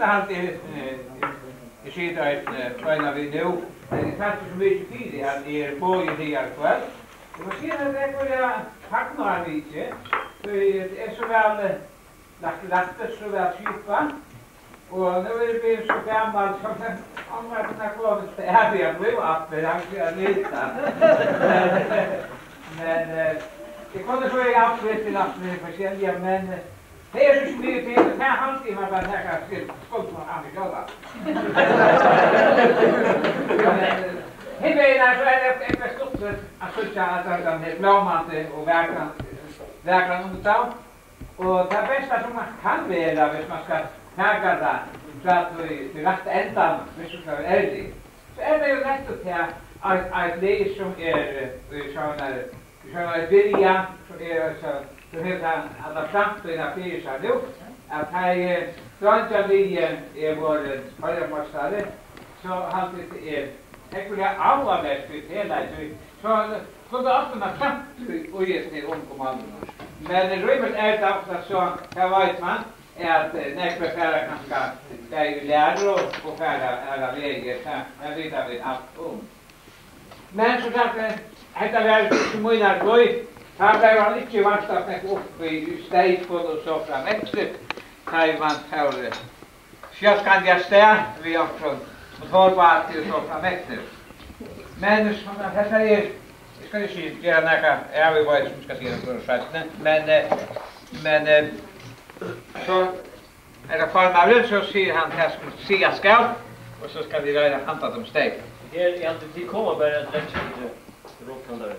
sista hand er Jeg sier det at øyne vi nå, men jeg tatt så mye tid i han er både i her kveld. Og man sier at jeg går jeg hagner han ikke, for jeg er så vel lagt lagt så vel sypa. Og nå er det blitt så gammal som den andre kunne gå med til her vi er jo oppe, han kan nyta. Men det kommer så jeg oppe til at vi er forskjellige, men det er så mye tid, det er alltid man bare takker skrift göra. Hej men så er det ett stort att sutja at den er blommatte och og verkan under tag. Og det bästa som man kan välja hvis man skal härka det klart att vi till rätt hvis man skal vara ärlig. Så er det ju rätt att säga att ett liv som är vi sjönar vi er vilja som er är så som heter att alla framtida fyra sig nu att här Franska linjen är vår förmåsare, så han tyckte är Jag skulle ha alla mest ut hela tiden. Så han kunde alltid ha knappt och ges ner omkommandorna. Men det Rymel är det ofta så, här vet man, att när vi färra kanske, det är ju lärare och färra alla vägar, men vet tar vi allt om. Men så sagt, detta var så mina goj, han blev han inte vart att näka upp i stejkod och så fram. Kaivan Tauri. Självkan jag stär vi också. Och tar bara till så framöver. Men som jag säger, jag ska inte göra några, jag vet vad som ska säga för skätten, men men så är det formalen så säger han här som säga skall och så ska vi röra hanta dem steg. Det är alltid vi kommer bara att lägga till rockhandare.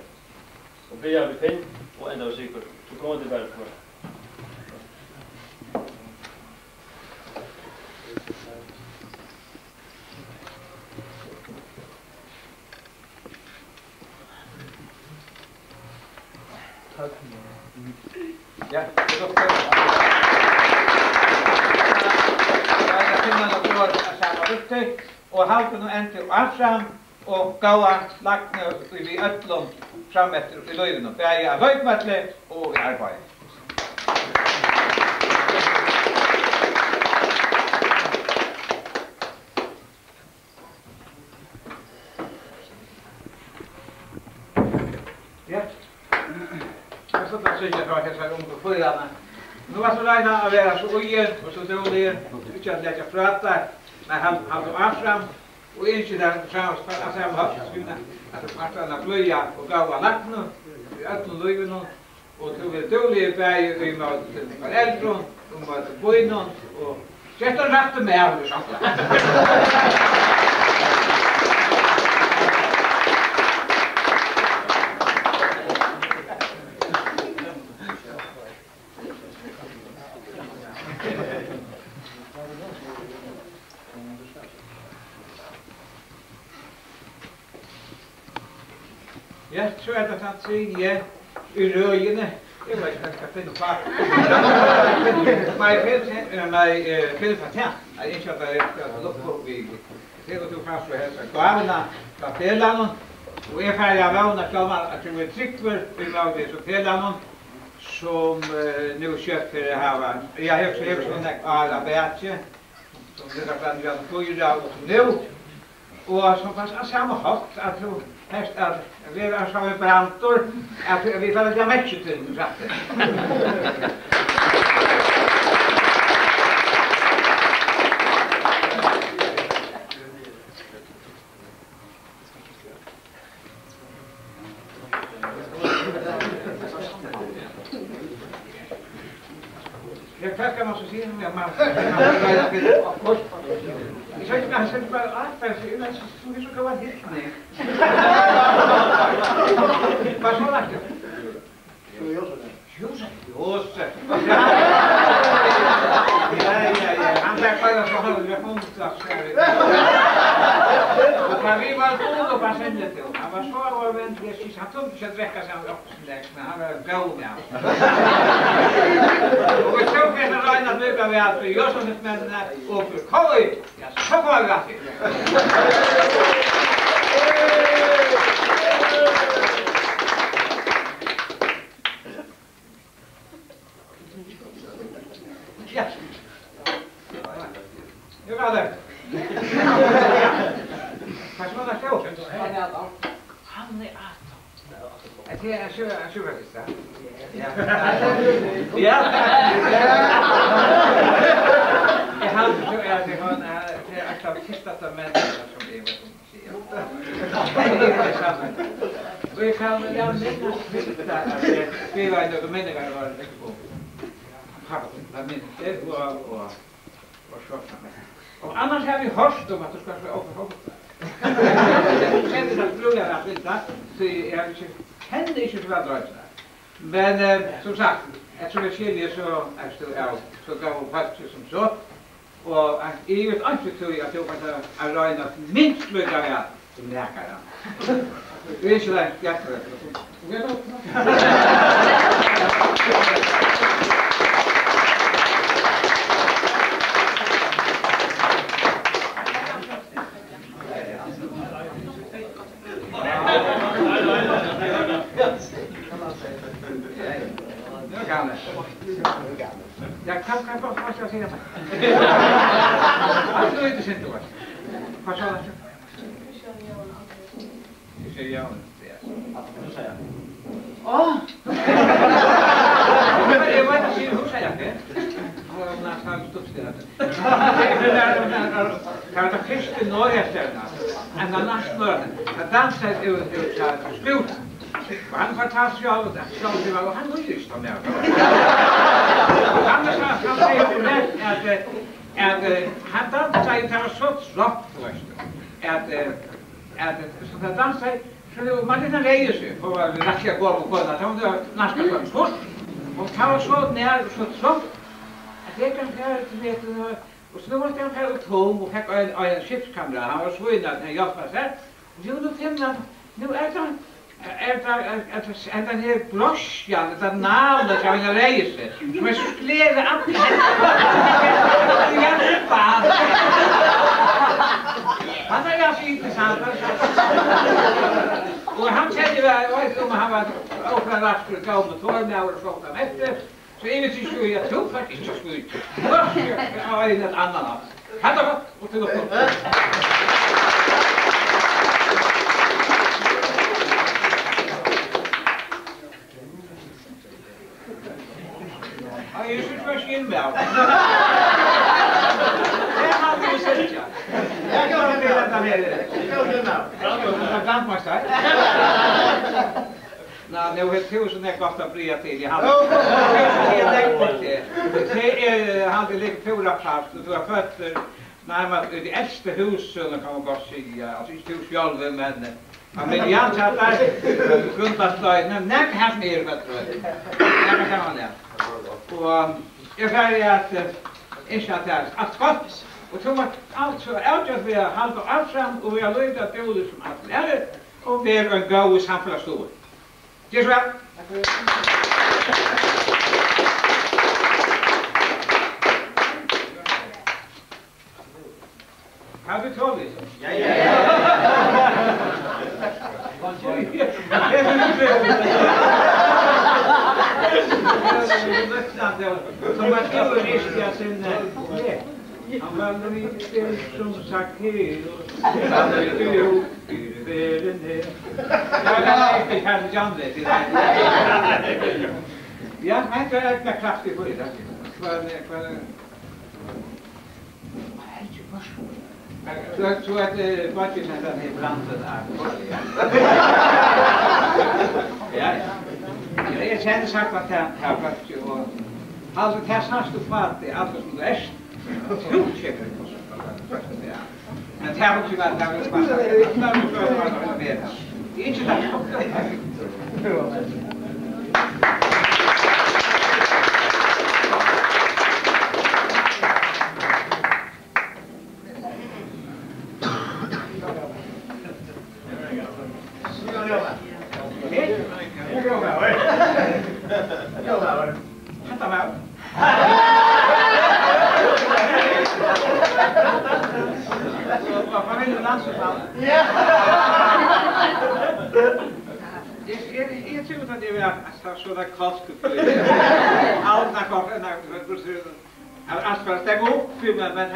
Och vi har vi fin och ändå cykel. Så kommer det bara först. Ja, så skal og halda nú til afram og gáa lagna vi öllum fram eftir í løyvinum, bæði av høgmatli og i arbeid. var unga förarna. Nu var så reina att vara så uje og så dålig, inte att lägga prata, men han hade afram och inte där fram, alltså han var svinna, att partarna fløya og gav av nattene, nu, i ötlen löjven och så var dålig bæg i mat till föräldron, och mat bøyne, og och og rette med, við sjálvt. tredje i røyene. Jeg vet ikke, jeg skal finne far. Nei, finne far Jeg er ikke at jeg skal lukke opp i det du fast og helst. fra kapellene, og jeg ferdig av vevne klammer at jeg var tryggver i laget så pelene som nu kjøpt for det her. Jeg har hørt så hørt sånn at jeg har vært som det er blant vi har fyra og som nu Og som kanskje av samme hatt, at du hest at vi er samme brantor, at vi tar det av matchet til, sagt det. hundslagskäring. Men vi var god och passande till honom. Han var svår och vän till Jesus. Han tog inte att dräcka sig av rocksindex, men han var god med allt. Och vi såg att han regnat nu blev vi allt för Jössonetmännen och för Koi. Ja, så var vi alltid. Vi kan lämna smitta att skriva en dokument det var det på. Parlamentet og og og så Og annars har vi hört om at du ska skriva upp hopp. Det känns att blunda att inte så jag känner inte vad det är. Men som sagt, eftersom jeg skiljer så er det så gav faktisk som så. Og jeg vet ikke til at jeg kan regne minst lykke av Nerka dan. Ursula, ja. Hoe dat? Ja, ik kan het pas als je dat. Als het te toch? Pas wel materialet. Att du säger. Åh! Jag vet inte hur säger jag det. Jag har nästan tagit upp det. Det i det första norrstjärnan. En annan snörn. Jag dansa ut ut så här på skolan. Han fantastisk av det. Så det var han lyckades ta med. Han sa han sa att att han dansade ut så slappt. Att at så det dansa så det var Martina Reyes på att vi lackade gå på kona så hon då nästa gång kurs och ta så nær så så at det kan här til det og så var det här ut tom og fikk en en skipskamera. Han var så inne att han hjälpte sig och jo då fem nu det Er det er það er hér blosja, þetta er nála sem hann reyðir sig, sem er skleði allir. Það er bara. Han er ganske interessant. Og han kände väl, jeg vet om han var åpne rasker og gav med torr när jag var frågan efter. Så är det så jag tog faktiskt så skjut. Jag var inne ett annan av. godt, og til till Ja, jeg synes så förskinn med down here. Tell you now. Jag kan man säga. Nej, nu är tusen jag kostar bria till i handen. Det är hade lite fyra plats du har fötter. Nej, men det eldste husen kan man godt si. Altså, ikke hus själva, men Ja, men vi har tagit där grundlagslöjden, men när kan vi göra det? När kan man det? Och jag säger at... Ikke at det er... allt godt... Og så må altså vi har halvt halde alt sammen og vi har løyt at det døde som alt lærer og vi er en god samfunnsstående. Det er vel! Har du tål? Ja, ja, ja. Som man skriver riktigt att sin... Han viker som Sackeus, han rycker ihop ur världen här. Jag kan inte kanske andra till det. Ja, men det jag är kraftig på det. Kvar, kvar. Jag tror att Martin nästan är branden Ja, ja. Jag känner sagt att han har varit och... Alltså, det snart du alltså som du är. two chickens. Yeah. And how would you like that? Each of them.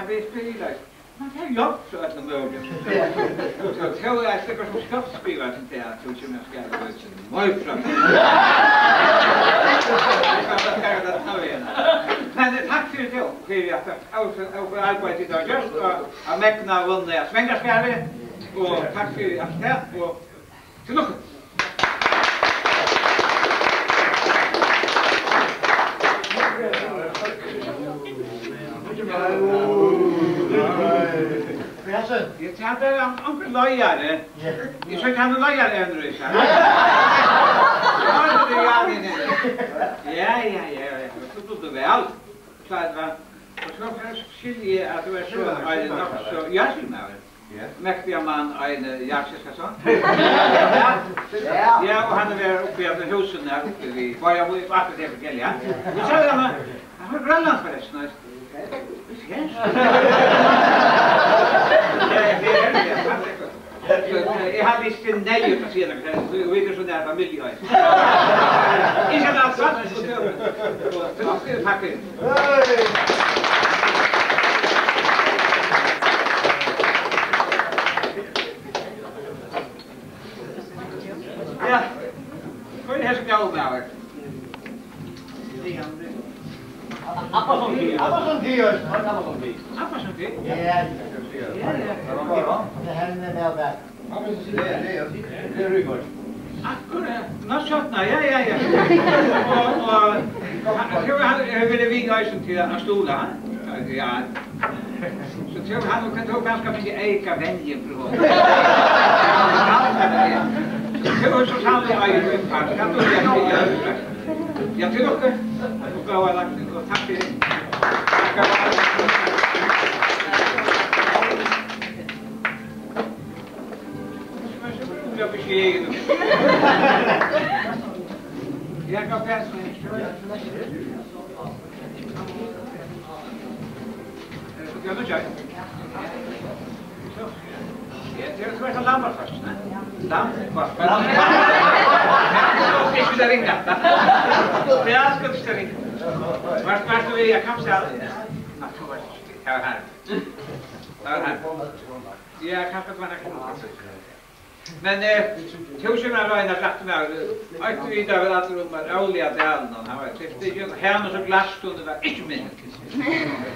han vil spila. Han har jobb så att han börjar. Så tror jag att det går som skapspira till det här tog som jag ska göra ut sin moj fram. Men tack för det, för att jag har arbetat idag just och jag mäknar vunnit svängarskärre och tack för allt det och till lycka. kan det anker løyare. Vi så kan det løyare enn ikke. Ja, ja, ja, ja. Så tog du vel. Så at va. Og så skilje jeg at du er så en nok så jasmær. Mekk vi man en jaksiska sånn. Ja, og han er oppe i husen her oppe vi. Bare vi akkurat det ja. Vi sa det, han har grønland forresten. Hva er det? mig ju för senare det. vi är så där familj jag. Är jag där så? Så ska vi. Ja. Kom här ska jag med. Apa som ti? Apa som dia? Apa som ti? Apa som dia? Ja. Ja. Det händer med det. Ja, men så Ja. det det er rygård. Akkurat, nå skjøtna, ja, ja, ja. Og, og, jeg ville vinga eisen til han stola, ja. Så tror jeg han kan at ganske mye bli eika venjen på Så tror jeg så sannet jeg er en part, kan du gjøre det? Ja, til dere. Og gå takk for det. Takk for det. appreciated. You have no pants, man. Ja, doet jij. Zo. Ja, het een Lambert vast. Lambert. Lambert. Ik heb daarin dan. Ja, ik heb daarin. Maar het weer, ah, ik kan stellen. Maar kom Ja, ik ga het maar. Men tog sig med en sagt med att vi där väl att rumma roliga delen han var det ju en härna så glasstund var inte mer.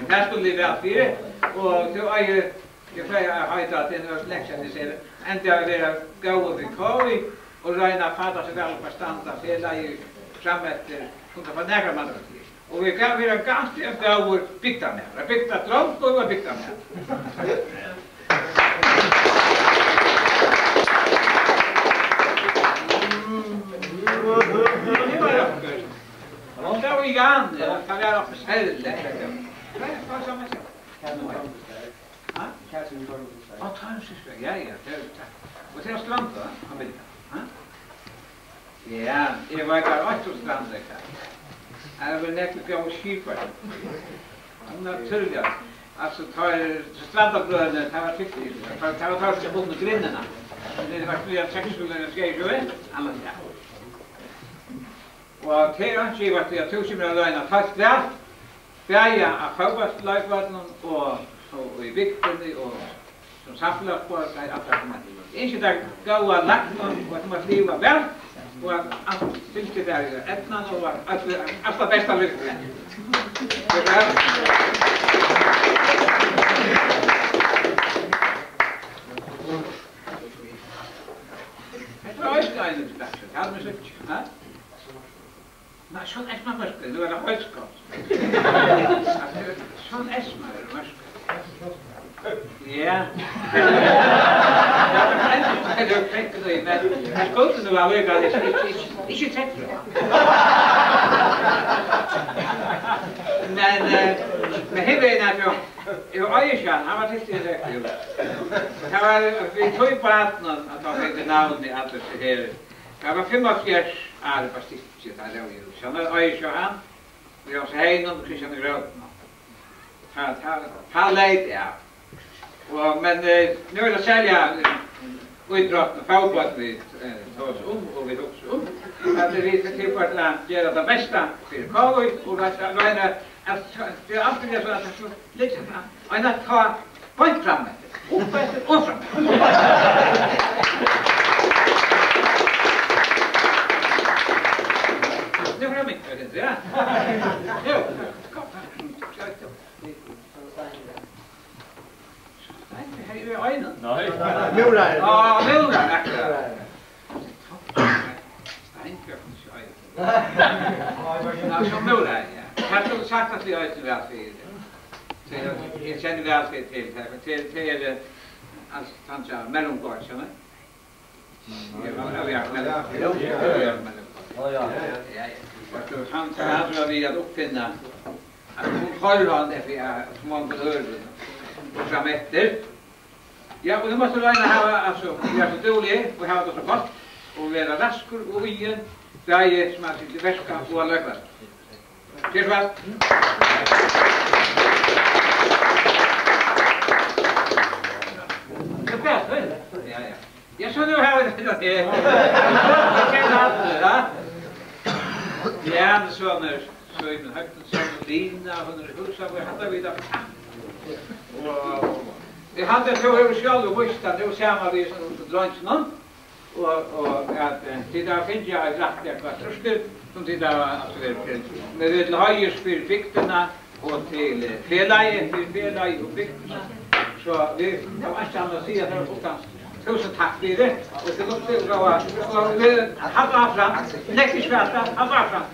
Där skulle vi vara fyra och då är ju jag säger jag har att det är lektion det säger inte jag vill gå och över kavi och räna fatta så väl förstanda är ju frametter kunde vara nära man Och vi kan vara ganska efter vår bygda med. Bygda trångt och bygda med. lite grann. Det kan vara för snällt. Nej, vad som er Kan du ha Ja, kan du ha Ja, kanske ska jag göra det. Och sen stranda, han vill. Ja, jag var där också stranda. Jag vill nästan gå och skipa. Naturligt. Alltså tar strandabröderna, det var tyckligt. Det var tar bort med grindarna. Det var flera sexskolor, jag ska ju annars ja. Og til han skriver at jeg tog ikke med alene fast der, bæja av fagvastløyfvartnen og, og i viktinni og som samfunnet på at alltaf som man livet. Ikke der gaua lagnen og at man livet vel, og at alt fylgte der i etnan og at alltaf besta lykken. sånn er man mørk, det var høyskap. Sånn er man mørk. Ja. Jeg har tenkt det, men jeg skulle nå være galt, det skulle ikke tenkt det. Men, men her er det jo, jo Øyesjøen, han var tilstående røkker. Det var, vi tog på 18 at han fikk navnet i alle disse her. Det var 45 arbeidstilsynet her stiftet där Det var ikke han, vi var hegn och Kristian Grøtna. Han lejt jeg. Og, men eh, nu er det sälja idrotten og fotboll vi tar oss om, og vi også om, at vi skal tilfelle att göra det beste for Kåløy, og løgne at det är alltid det sånn att det er litt sånn, og en at ta point framme, opp etter og framme. Nej. Murar. Ja, murar. Steinkjøkken skjøyde. Ja, som murar, ja. Jeg tror sagt at vi har ikke vært fyrir. Jeg kjenner vi alltid til det, men til det er altså kanskje mellomgård, ja, jeg? Ja, ja, ja. Ja, ja, ja. Han tävlar vi att uppfinna att Holland är för att man behöver och fram efter. Ja, och nu måste Raina ha alltså, vi är så dåliga och ha det så gott och vara raskor och ingen det är som att det värsta och alla kvar. Tack så mycket. Ja, ja. Jag så nu har vi det. Jag kan ha det, va? Fjärn söner, Söjmen Högtensson och Lina, hon är husa, vi hade vi där. Vi hade så över själv och visste att det var samma vi som drönsna. Och, och att det där finns jag ett rätt jag tröskel som det där var att vi är Men vi höjer för vikterna och till felaj, till felaj och vikterna. Så vi kan inte annars säga att det var توصل تحفيره وتلطف وحضر عفرة لك شفاعته حضر عفرة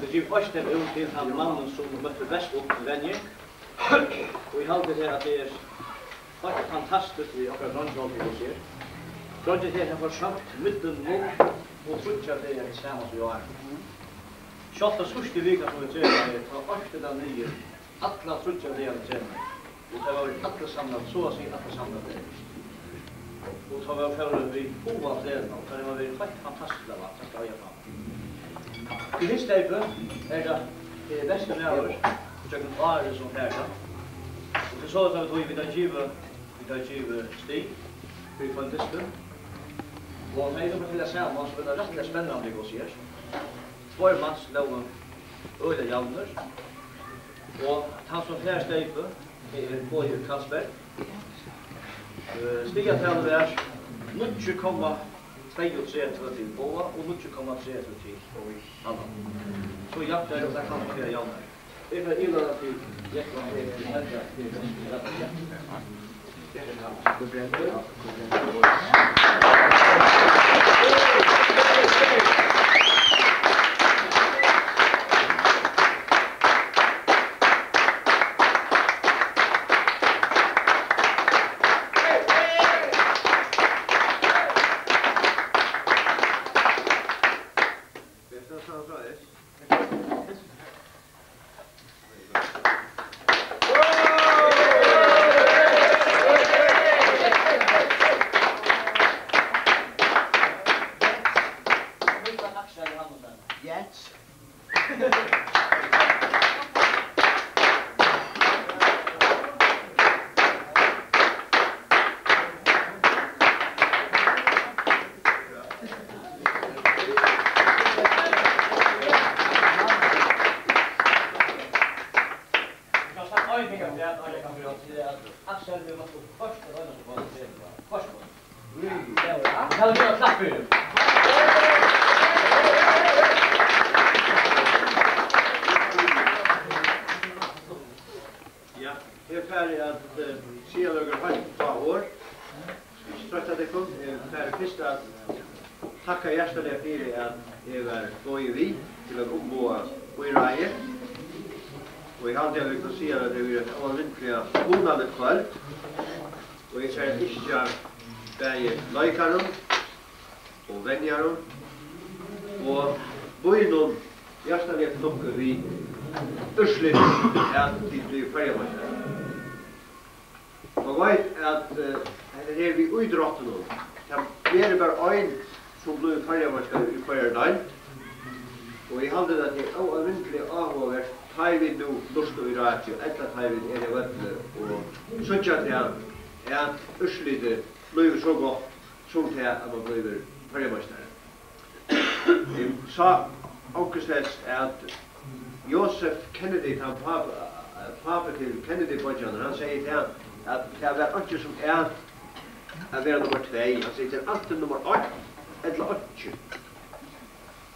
Det gir oss dem ut til han mannen som møtte best opp til venje. Og jeg halte det at det er helt fantastisk vi akkurat rønnjolde vi ser. Rønnjolde her har forsøkt midten mot og trutja det er samme som jeg er. Sjalt den sørste vika som vi trener er fra orte den nye, atla trutja det er trener. Og det var atla samlet, så å si atla samlet det. Og så var vi ferdig vi hoa trener, og det var vi helt fantastisk det var, det skal jeg ta. I visst leipu er det beste næver, og tjøkken are som færda. Og til så er det vi da giver, vi da giver stig, vi en disken. Og han heit om til det sammen, så er det rettelig spennende å si her. Tvår manns loven øyla javner, og han som færst leipu er Båger Kalsberg. Stiga talen er 0,5 32 til Boa og 0,3 til Anna. Så japt er det kan være Janne. Det er ila til Jekland til Henrik til Henrik. Det er det. Det er det. jeg er først at takka hjertelig for at jeg var gøy vi til å ombå i reie. Og jeg hadde jeg å si at det var et ordentlig bonade kveld. Og jeg ser ikke bare løykaren og venjaren og bøynom hjertelig for vi Ørsliv at de blir ferdig med det. Man vet at uh, her er vi uidrotten nå. Det er bare ein som blir ferdigvarskar i hver dag. Og jeg halde det til å avvindelig avhåver tar vi nå lust og radio, etta tar vi er i vøttene, og søtja til han, er at Ørslyde blir så godt som til at man blir ferdigvarskar. Jeg sa Augustes at Josef Kennedy, han pape til Kennedy-bodjan, han sier til han, at det var ikke som er at være nummer 2, han sitter alltid nummer 8, eller 8.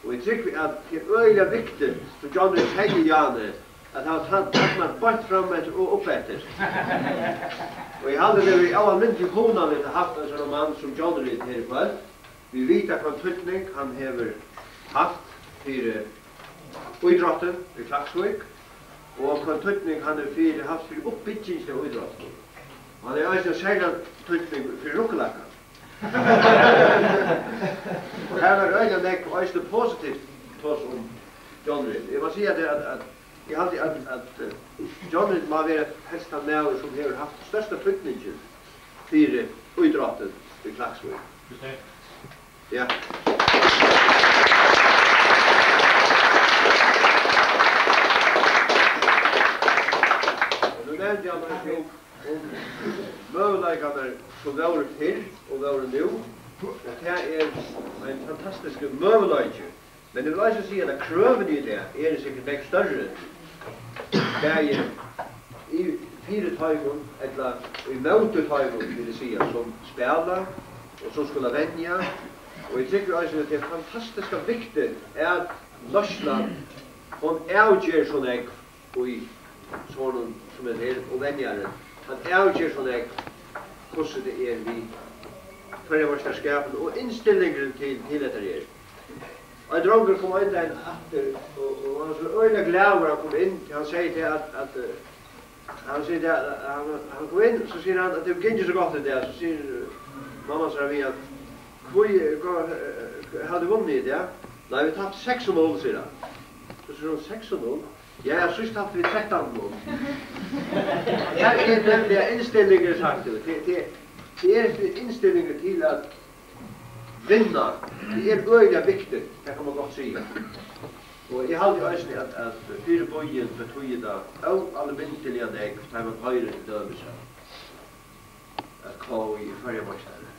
Og jeg tykker at det er øyelig viktig, som John er tredje Jane, at han har tatt meg bort fram etter og opp etter. Og jeg hadde det vi alle myndelig honan etter haft en sånn mann som John Reed her i kveld. Vi vet at han tøtning han hever haft fyrir uidrotten i Klaksvik, og han tøtning han er fyrir haft fyrir oppbyggings av uidrotten. Han er eisen særlig tøytning for rukkelakka. Og her er øyne nek og eisen positivt tås om John Reed. Jeg må si at, at, at jeg halte at, at John Reed må være helst av mæver som har haft største flyktninger fyrir uidrotten i Klagsvøy. Ja. Nu nevnte jeg meg Møvleikene som var fyrr og var nu, og det er en fantastisk møvleikje. Men det vil også si at krøven i det er sikkert vekk større. Det er i fire tøyvun, eller i møte tøyvun, vil jeg si, som spela, og som skulle venja, og jeg tykker også at det er fantastisk viktig at løsna hon avgjør sånn ekv og i sånn som er her og venjaren han avgjør sånn jeg hvordan det er vi tar jeg vårt og innstillingen til, til dette her. Og en dronger kom inn der atter, og, og han var øyne glæver han kom inn, han sier til at, at han sier til at han, han kom inn, så sier han at det gikk ikke så godt i det, så sier mamma sier vi at hvor hadde vunnet i det? Nei, vi tatt 6-0, sier han. Så sier han 6-0? Ja, jeg synes at vi trettar om Her er nemlig innstillinger, sagt du. Det det, det er innstillinger til at vinna. Det er øyla viktig, det kan man godt si. Og jeg halde øyne at, at fyre bojen betøyda av alle myndeliga deg, der man høyre til dømelse. At kå i fyrre marsjere.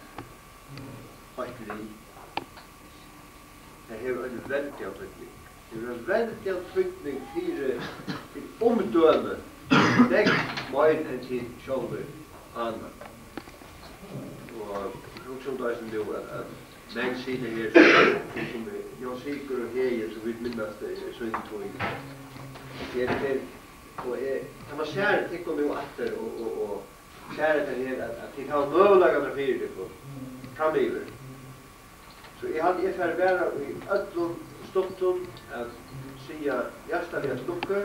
Høyt vi. Det er en veldig avbyggning. Det er en veldig tryggning fyrir til omdøme, deg mer enn til sjolver anna. Og hugsa da som du at Men sida her, som jag sikker og heie som vi minnes det, så er det tog. Det er det, og jeg, kan man sære til kom jo atter, og og sære at her, at de har møvlagan av fyrir det på, framiver. Så jeg hadde jeg færre bæra i öllum stuttum at sia hjertelig stukke,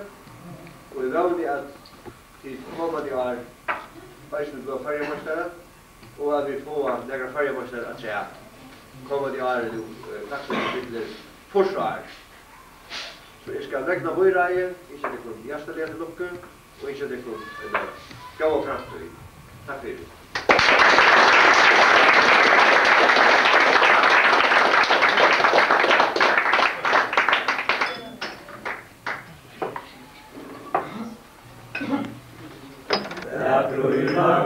og jeg vanlig at til kommande år beisne blå fargemørstere, og at vi får negra fargemørstere at seg kommande år nu takksomme forsvar. Så jeg skal regna vøyreie, ikke det kun hjertelig stukke, og ikke det kom gav og framtøy. Takk fyrir. Krishna